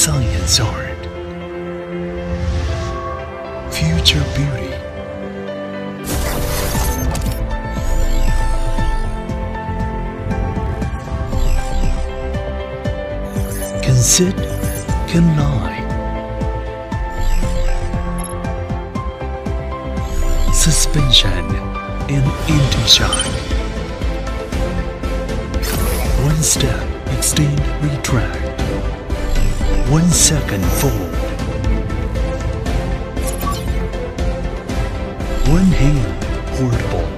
science art, future beauty, can sit, can lie, suspension and intershine, one step, extend, retract. One second, fold. One hand, portable.